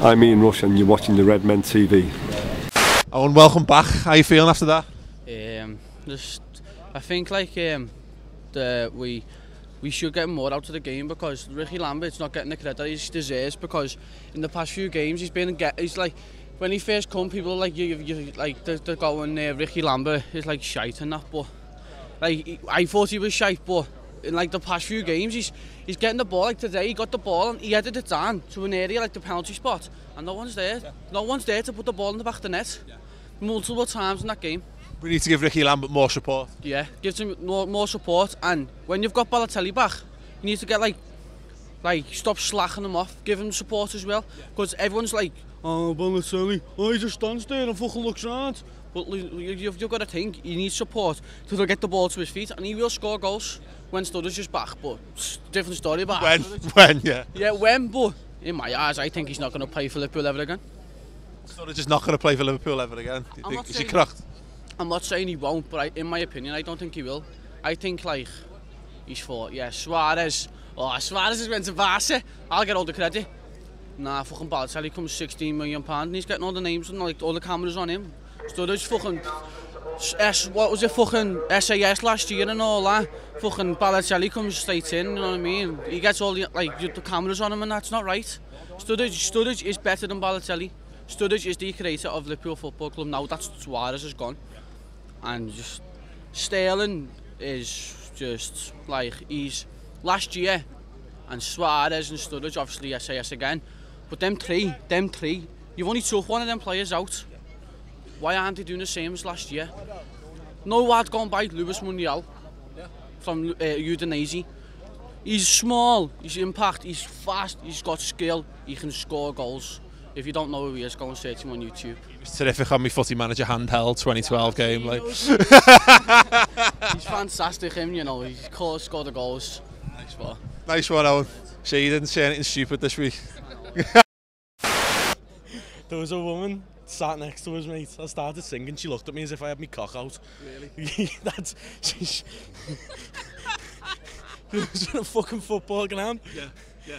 I'm Ian Rush and you're watching the Red Men TV. Owen, welcome back. How are you feeling after that? Um, just, I think like um, the, we we should get more out of the game because Ricky Lambert's not getting the credit he deserves because in the past few games he's been get he's like when he first come people like you, you, you like they're, they're going uh, Ricky Lambert is like shite and that but like I thought he was shite but in like the past few games, he's he's getting the ball. Like today, he got the ball and he headed it down to an area like the penalty spot, and no one's there. Yeah. No one's there to put the ball in the back of the net. Yeah. Multiple times in that game. We need to give Ricky Lambert more support. Yeah, give him more, more support, and when you've got Balotelli back, you need to get like like stop slacking them off, give them support as well. Because yeah. everyone's like, oh Balotelli, oh he just stands there and fucking looks hard. But you've, you've got to think, he needs support to get the ball to his feet and he will score goals when Studder's just back, but different story about When, afterwards. when, yeah. Yeah, when, but in my eyes, I think he's not going to play for Liverpool ever again. Studder's just not going to play for Liverpool ever again. I'm not, cracked? I'm not saying he won't, but I, in my opinion, I don't think he will. I think, like, he's for, yeah, Suarez, oh, as far as went to Vasa, I'll get all the credit. Nah, fucking Sally comes 16 million pounds and he's getting all the names and like all the cameras on him. So there's fucking S, what was it fucking SAS last year and all that? Fucking Balotelli comes straight in, you know what I mean? He gets all the, like, the cameras on him and that's not right. Studridge, Studridge is better than Balotelli. Studridge is the creator of Liverpool Football Club now. That's Suarez has gone. And just Sterling is just like, he's last year, and Suarez and Sturridge, obviously SAS again. But them three, them three, you've only took one of them players out. Why aren't they doing the same as last year? No had gone by Luis Munial from uh, Udinese. He's small, he's impact, he's fast, he's got skill, he can score goals. If you don't know who he is, go and search him on YouTube. He was terrific on my footy manager handheld 2012 game. Like. he's fantastic, him, you know, he's scored the goals. Nice one. Nice one, Alan. See, you didn't say anything stupid this week. there was a woman sat next to us, mate. I started singing. She looked at me as if I had my cock out. Really? That's... She, she, she was in a fucking football ground. Yeah, yeah.